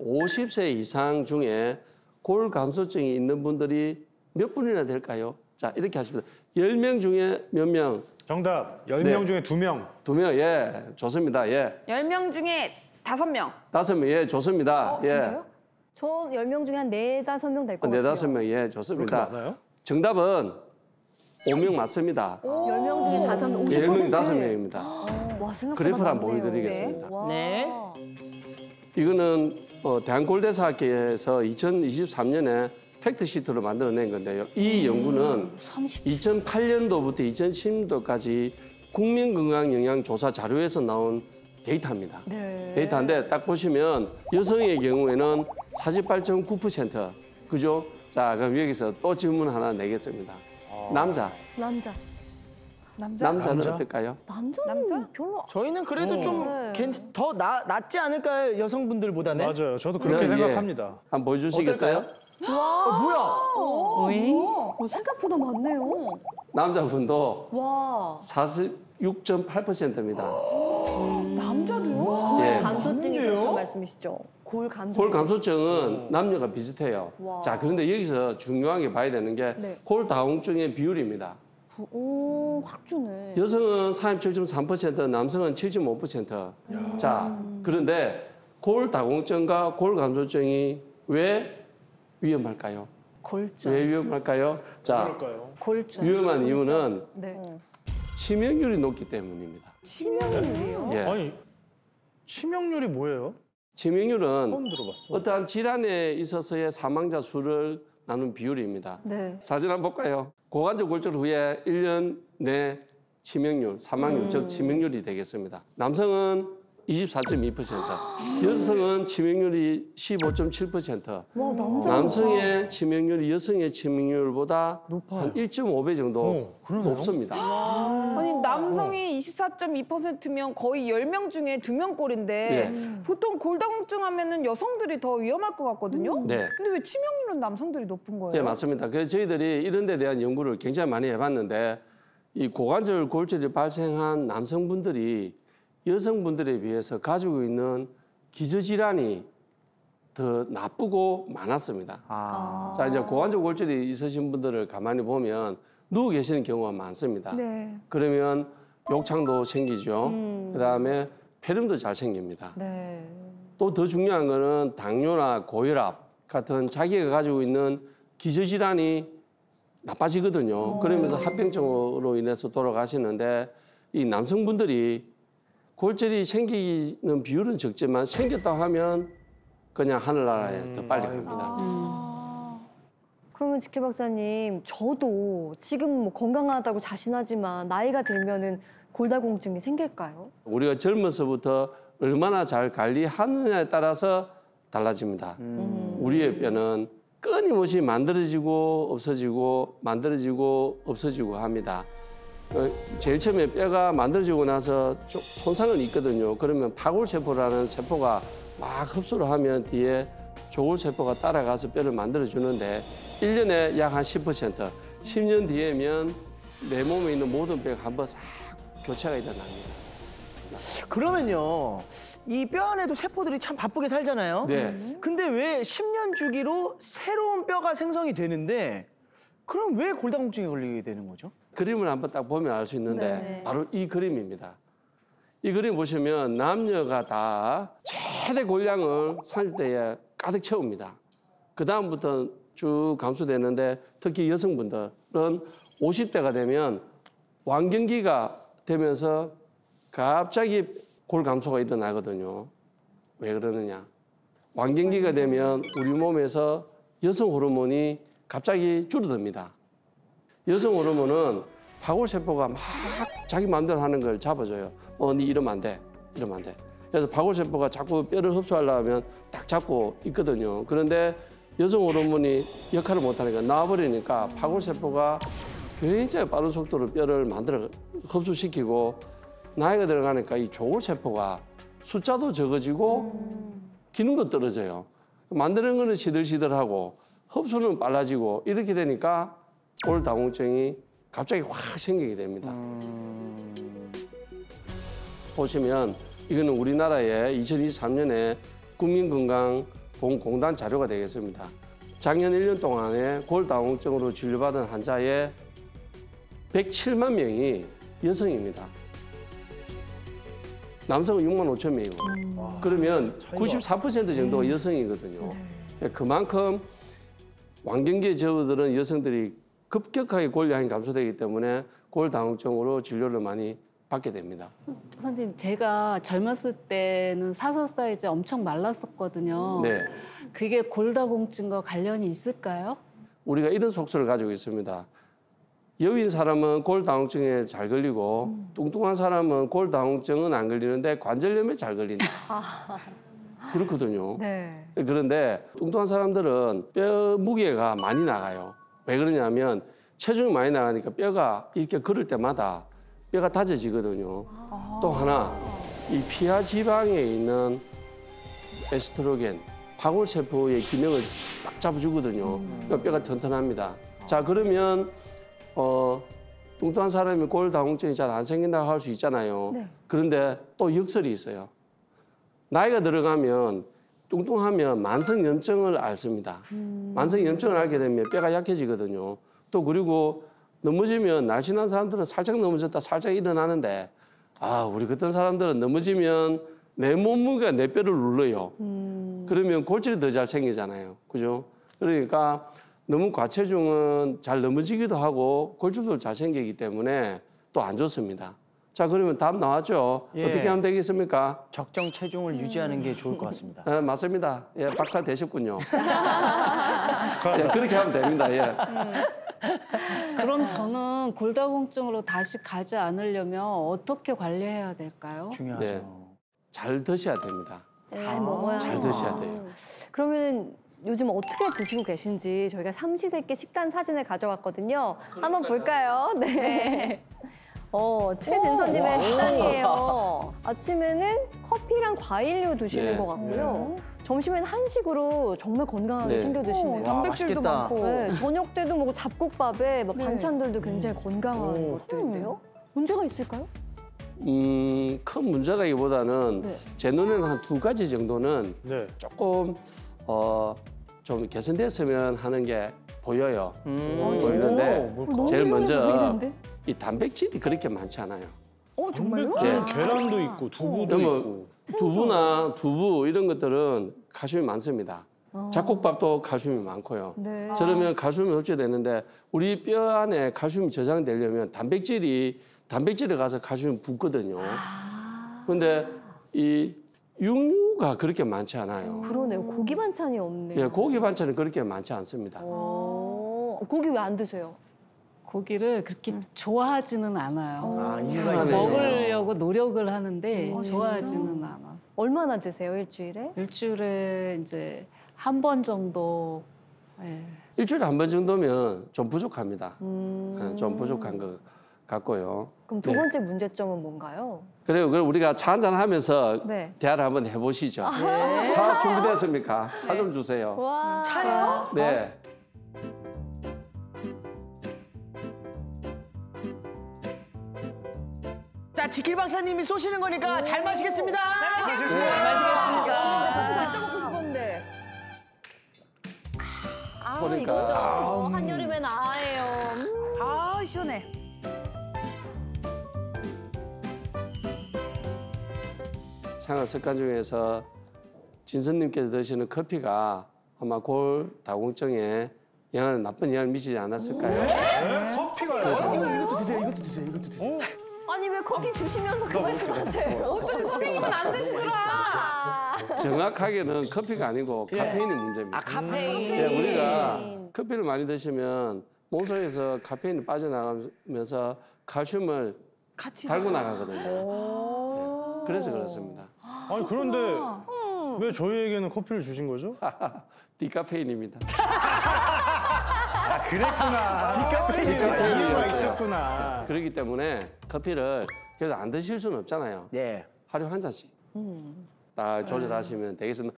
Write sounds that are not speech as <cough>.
50세 이상 중에 골 감소증이 있는 분들이 몇 분이나 될까요? 자, 이렇게 하십니다. 10명 중에 몇 명? 정답. 10명 네. 중에 2명. 두 명, 예, 좋습니다. 예. 10명 중에 5명. 다섯 명, 예, 좋습니다. 어, 예. 진짜요? 저 10명 중에 한 네다섯 명될 것 같아요. 네다섯 명, 예, 그렇게 좋습니다. 많아요? 정답은 5명 맞습니다. 10명 중에 다섯 명, 50%. 10명, 다섯 명입니다. 와, 생각보다 그래프를 한번 많네요. 보여드리겠습니다. 와. 네. 이거는 어, 대한골대사학회에서 2023년에 팩트시트로 만들어낸 건데요. 이 연구는 30. 2008년도부터 2010년도까지 국민건강영양조사 자료에서 나온 데이터입니다. 네. 데이터인데 딱 보시면 여성의 경우에는 48.9% 그죠? 자 그럼 여기서 또 질문 하나 내겠습니다. 남자, 남자. 남자? 남자는 남자? 어떨까요? 남자는 남자? 별로 저희는 그래도 네. 좀더 낫지 않을까요 여성분들보다는? 맞아요. 저도 그렇게 네, 예. 생각합니다. 한번 보여주시겠어요? 어, 뭐야? 어, 생각보다 많네요. 남자분도 와. 46.8%입니다. 남자도요? 예. 감소증이 그렇다는 말씀이시죠? 골 감소. 골 감소증은 남녀가 비슷해요. 와. 자, 그런데 여기서 중요하게 봐야 되는 게 네. 골 다공증의 비율입니다. 오, 확 주네. 여성은 47.3%, 남성은 7.5%. 자, 그런데 골 다공증과 골 감소증이 왜 위험할까요? 골절. 왜 위험할까요? 자, 그럴까요? 골절. 위험한 이유는 네. 치명률이 높기 때문입니다. 치명률이요? 예. 아니, 치명률이 뭐예요? 치명률은. 어떠한 질환에 있어서의 사망자 수를 나눈 비율입니다. 네. 사진 한번 볼까요? 고관절 골절 후에 1년 내 치명률, 사망률, 즉 치명률이 되겠습니다. 남성은 24.2%, 여성은 치명률이 15.7%. 와, 남자. 남성의 치명률이 여성의 치명률보다 높아요. 한 1.5배 정도 어. 높습니다. 아니 남성이 24.2%면 거의 10명 중에 2명 꼴인데 예. 보통 골다공증 하면은 여성들이 더 위험할 것 같거든요. 네. 근데 왜 치명률은 남성들이 높은 거예요? 예, 맞습니다. 그래서 저희들이 이런 데 대한 연구를 굉장히 많이 해봤는데 이 고관절 골절이 발생한 남성분들이 여성분들에 비해서 가지고 있는 기저질환이 더 나쁘고 많았습니다. 아. 자, 이제 고관절 골절이 있으신 분들을 가만히 보면 누워 계시는 경우가 많습니다. 네. 그러면 욕창도 생기죠. 음. 그다음에 폐렴도 잘 생깁니다. 네. 또 더 중요한 거는 당뇨나 고혈압 같은 자기가 가지고 있는 기저질환이 나빠지거든요. 그러면서 합병증으로 인해서 돌아가시는데 이 남성분들이 골절이 생기는 비율은 적지만 생겼다 하면 그냥 하늘나라에 더 빨리 갑니다. 그러면 지킬 박사님, 저도 지금 뭐 건강하다고 자신하지만 나이가 들면은 골다공증이 생길까요? 우리가 젊어서부터 얼마나 잘 관리하느냐에 따라서 달라집니다. 우리의 뼈는 끊임없이 만들어지고 없어지고 만들어지고 없어지고 합니다. 어, 제일 처음에 뼈가 만들어지고 나서 좀 손상은 있거든요. 그러면 파골세포라는 세포가 막 흡수를 하면 뒤에 조골세포가 따라가서 뼈를 만들어주는데 일년에 약한 10%, 10년 뒤에면 내 몸에 있는 모든 뼈가 한번 싹 교체가 일어납니다. 그러면요. 이 뼈 안에도 세포들이 참 바쁘게 살잖아요. 네. 근데 왜 10년 주기로 새로운 뼈가 생성이 되는데 그럼 왜 골다공증에 걸리게 되는 거죠? 그림을 한번 딱 보면 알 수 있는데 네. 바로 이 그림입니다. 이 그림 보시면 남녀가 다 최대 골량을 30대에 가득 채웁니다. 그 다음부터 쭉 감소되는데 특히 여성분들은 50대가 되면 완경기가 되면서 갑자기 골 감소가 일어나거든요. 왜 그러느냐? 완경기가 되면 우리 몸에서 여성 호르몬이 갑자기 줄어듭니다. 여성 호르몬은 파골세포가 막 자기 마음대로 하는 걸 잡아줘요. 어, 니 이러면 안 돼. 이러면 안 돼. 그래서 파골세포가 자꾸 뼈를 흡수하려면 딱 잡고 있거든요. 그런데 여성 호르몬이 역할을 못하니까 나와버리니까 파골세포가 굉장히 빠른 속도로 뼈를 만들어 흡수시키고 나이가 들어가니까 이 조골세포가 숫자도 적어지고 기능도 떨어져요. 만드는 거는 시들시들하고 흡수는 빨라지고 이렇게 되니까 골다공증이 갑자기 확 생기게 됩니다. 보시면 이거는 우리나라의 2023년에 국민건강 본 공단 자료가 되겠습니다. 작년 1년 동안에 골다공증으로 진료받은 환자의 107만 명이 여성입니다. 남성은 6만 5천 명이고 그러면 94% 정도가 여성이거든요. 그만큼 왕경계 저우들은 여성들이 급격하게 골량이 감소되기 때문에 골다공증으로 진료를 많이 받게 됩니다. 선생님 제가 젊었을 때는 사서 사이즈 엄청 말랐었거든요. 네. 그게 골다공증과 관련이 있을까요? 우리가 이런 속설을 가지고 있습니다. 여인 사람은 골다공증에 잘 걸리고 뚱뚱한 사람은 골다공증은 안 걸리는데 관절염에 잘 걸린다. 그렇거든요. 네. 그런데 뚱뚱한 사람들은 뼈 무게가 많이 나가요. 왜 그러냐면 체중이 많이 나가니까 뼈가 이렇게 걸을 때마다 뼈가 다져지거든요. 또 하나 이 피하 지방에 있는 에스트로겐, 파골세포의 기능을 딱 잡아주거든요. 그러니까 뼈가 튼튼합니다. 자 그러면 어 뚱뚱한 사람이 골다공증이 잘 안 생긴다고 할 수 있잖아요. 네. 그런데 또 역설이 있어요. 나이가 들어가면 뚱뚱하면 만성염증을 앓습니다. 만성염증을 앓게 되면 뼈가 약해지거든요. 또 그리고 넘어지면 날씬한 사람들은 살짝 넘어졌다 살짝 일어나는데 아 우리 같은 사람들은 넘어지면 내 몸무게가 내 뼈를 눌러요. 그러면 골절이 더 잘 생기잖아요. 그죠? 그러니까 너무 과체중은 잘 넘어지기도 하고 골절도 잘 생기기 때문에 또 안 좋습니다. 자 그러면 답 나왔죠? 예. 어떻게 하면 되겠습니까? 적정 체중을 유지하는 게 좋을 것 같습니다. 네, 맞습니다. 예, 박사 되셨군요. 예, 그렇게 하면 됩니다. 예. 그럼 저는 골다공증으로 다시 가지 않으려면 어떻게 관리해야 될까요? 중요하죠. 네. 잘 드셔야 됩니다. 잘 먹어야 잘 드셔야 돼요. 그러면 요즘 어떻게 드시고 계신지 저희가 삼시세끼 식단 사진을 가져왔거든요. 한번 볼까요? 네. <laughs> 어, 최진선님의 식단이에요. 아침에는 커피랑 과일류 드시는 네. 것 같고요. 점심에는 한식으로 정말 건강하게 네. 챙겨 드시네요. 어, 단백질도 맛있겠다. 많고. 네, 저녁 때도 뭐 잡곡밥에 막 네. 반찬들도 굉장히 건강한 오. 것들인데요. 문제가 있을까요? 음, 큰 문제라기보다는 네. 제 눈에는 한 두 가지 정도는 네. 조금 어, 좀 개선됐으면 하는 게 보여요. 음. 어, 보이는데 뭘까? 너무 제일 먼저 보 이 단백질이 그렇게 많지 않아요. 어 정말요? 네. 계란도 있고 두부도 그러면 있고. 두부나 두부 이런 것들은 칼슘이 많습니다. 잡곡밥도 칼슘이 많고요. 네. 저러면 칼슘이 흡수되는데 우리 뼈 안에 칼슘이 저장되려면 단백질이 단백질에 가서 칼슘이 붙거든요. 그런데 이 육류가 그렇게 많지 않아요. 그러네요. 고기 반찬이 없네요. 예, 고기 반찬은 그렇게 많지 않습니다. 오, 고기 왜 안 드세요? 고기를 그렇게 좋아하지는 않아요. 아, 이유가 아. 네. 먹으려고 노력을 하는데 어, 좋아하지는 않아서. 얼마나 드세요 일주일에? 일주일에 이제 한 번 정도 예. 일주일에 한 번 정도면 좀 부족합니다. 음. 예, 좀 부족한 것 같고요. 그럼 두 네. 번째 문제점은 뭔가요? 그래요. 그럼 우리가 차 한잔 하면서 네. 대화를 한번 해보시죠. 차 준비됐습니까? 차 좀 주세요. 와. 차요? 네. 자, 지킬 박사님이 쏘시는 거니까 잘 마시겠습니다. 네. 아, 저 진짜 먹고 싶었는데. 아, 보니까. 이거죠. 한여름엔 아예요. 음. 아 시원해. 생활 습관 중에서 진선님께서 드시는 커피가 아마 골 다공증에 영향을 나쁜 영향을 미치지 않았을까요? 네? 커피가요? 이것도 드세요. 이것도 드세요. 이것도 드세요. 아니 왜 커피 주시면서 그 말씀하세요? 어쩐지 선생님은 안 드시더라. 아, 정확하게는 커피가 아니고 예. 카페인이 문제입니다. 아, 카페인. 네, 우리가 커피를 많이 드시면 몸속에서 카페인이 빠져나가면서 칼슘을 같이 달고 나가거든요. 네, 그래서 그렇습니다. 아니 그런데 왜 저희에게는 커피를 주신 거죠? <laughs> 디카페인입니다. <laughs> 아 그랬구나. 디카페인이. 있었구나. 그렇기 때문에 커피를 그래도 안 드실 수는 없잖아요. 네. 하루 한 잔씩 딱 조절하시면 되겠습니다.